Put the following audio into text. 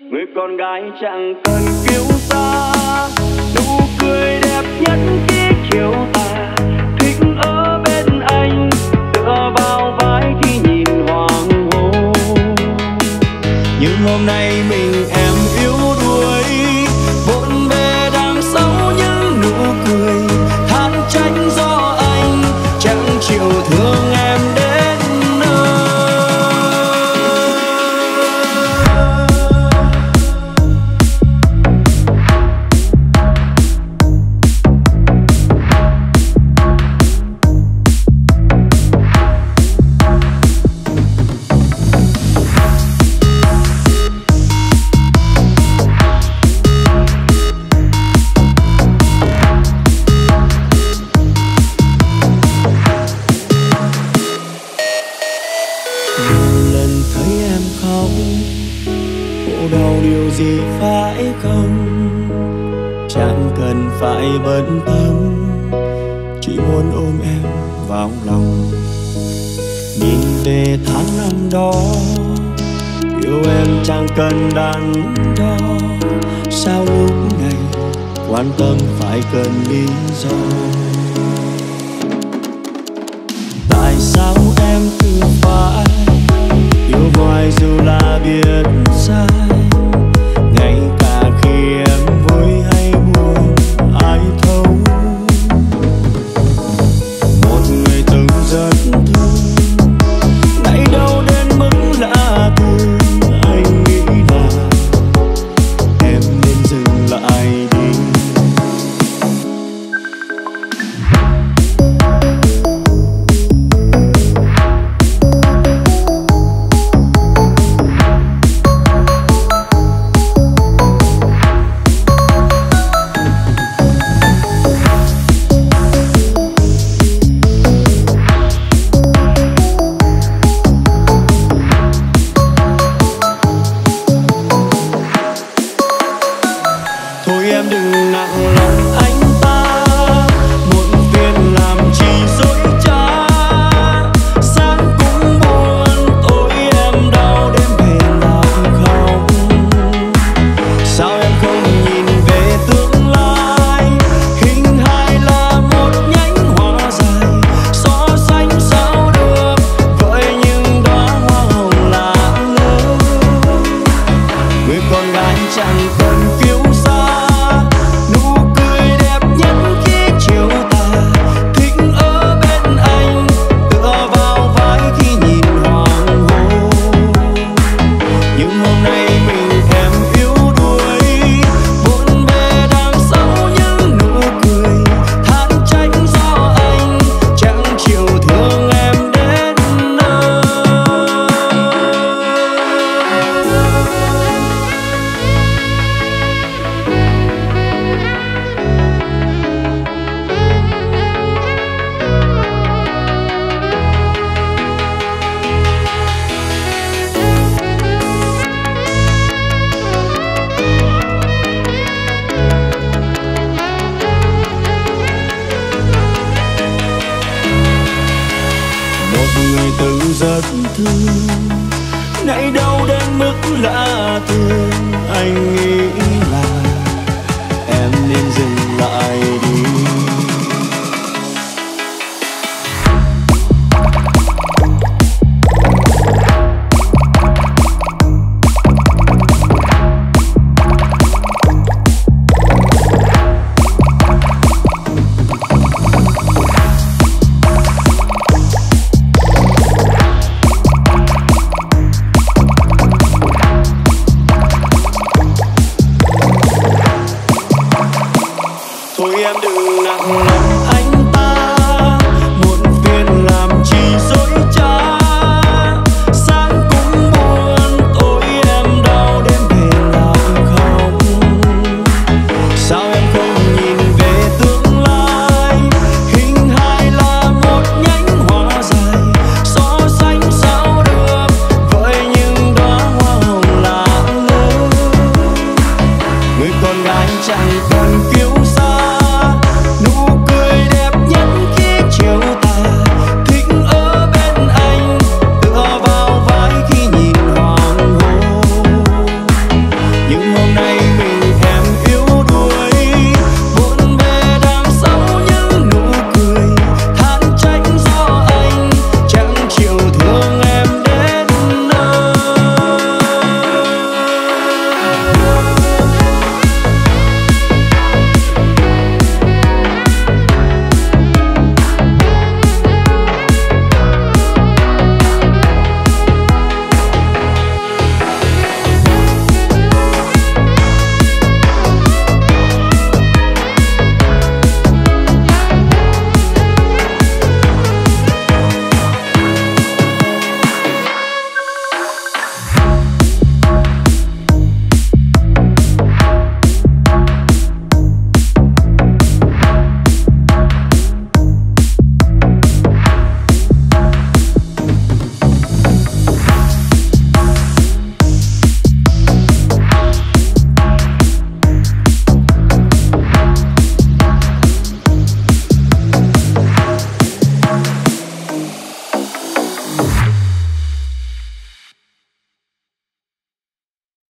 người con gái chẳng cần cứu xa nụ nhau khổ đau điều gì phải không? Chẳng cần phải bận tâm. Chỉ muốn ôm em vào lòng. Nhìn về tháng năm đó, yêu em chẳng cần đắn đo. Sao lúc này quan tâm phải cần lý do? nãy đâu them do nothing.